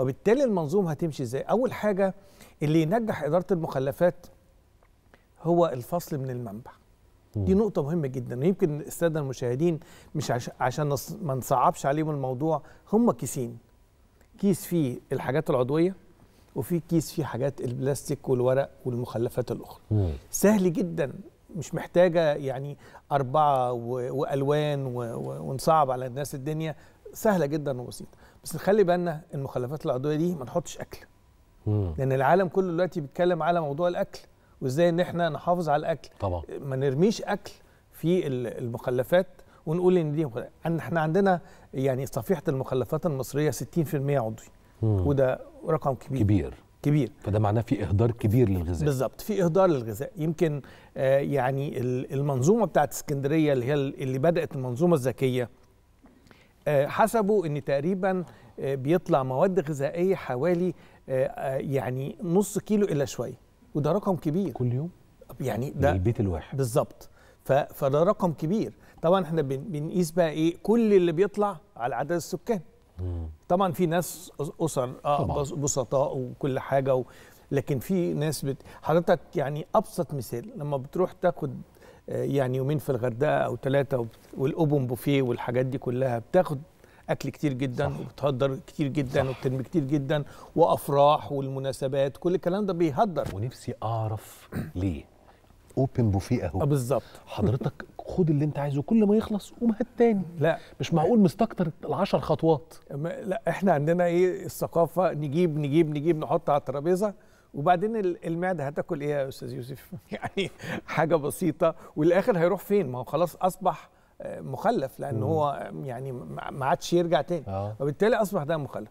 وبالتالي المنظومة هتمشي إزاي أول حاجة اللي ينجح إدارة المخلفات هو الفصل من المنبع دي نقطة مهمة جدا يمكن السادة المشاهدين مش عش... عشان. ما نصعبش عليهم الموضوع هم كيسين كيس فيه الحاجات العضوية وفي كيس فيه حاجات البلاستيك والورق والمخلفات الأخرى مم. سهل جدا مش محتاجة يعني أربعة. وألوان. ونصعب على الناس الدنيا سهلة جدا وبسيطة. بس نخلي بالنا المخلفات العضوية دي ما نحطش أكل. مم. لأن العالم كله دلوقتي بيتكلم على موضوع الأكل وإزاي إن إحنا نحافظ على الأكل. طبعا. ما نرميش أكل في ال- المخلفات ونقول إن دي مخلفات. عن- إحنا عندنا يعني صفيحة المخلفات المصرية 60% عضوي. مم. وده رقم كبير. كبير. كبير. فده معناه في إهدار كبير للغذاء. بالظبط. في إهدار للغذاء. يمكن آه يعني ال- المنظومة بتاعت اسكندرية اللي هي ال- اللي بدأت المنظومة الذكية حسبوا إن تقريبا آه بيطلع مواد غذائية حوالي آه آه يعني نص كيلو إلا شوية وده رقم كبير. كل يوم؟ يعني ده البيت الواحد. بالظبط. فده رقم كبير. طبعا إحنا بن- بنقيس بقى إيه كل اللي بيطلع على عدد السكان. طبعا في ناس أسر. بس- بسطاء وكل حاجة و... لكن في ناس بت... حضرتك يعني أبسط مثال لما بتروح تاخد آه، يعني يومين في الغردقة أو ثلاثة وال open buffet والحاجات دي كلها بتاخد أكل كتير جدا صح. وبتهدر كتير جدا صح. وبترمي كتير جدا وأفراح والمناسبات كل الكلام ده بيهدر. ونفسي أعرف ليه. open buffet آه، اهو بالظبط. حضرتك خد اللي أنت عايزه كل ما يخلص قوم هات تاني. لا. مش معقول مستكتر العشر خطوات. لا إحنا عندنا إيه الثقافة نجيب نجيب نجيب نحط على الترابيزة وبعدين ال- المعدة هتاكل إيه يا أستاذ يوسف؟ يعني حاجة بسيطة والآخر هيروح فين؟ ما هو خلاص أصبح آه، مخلف لأن. هو يعني ما عادش يرجع تاني. وبالتالي أصبح ده مخلف.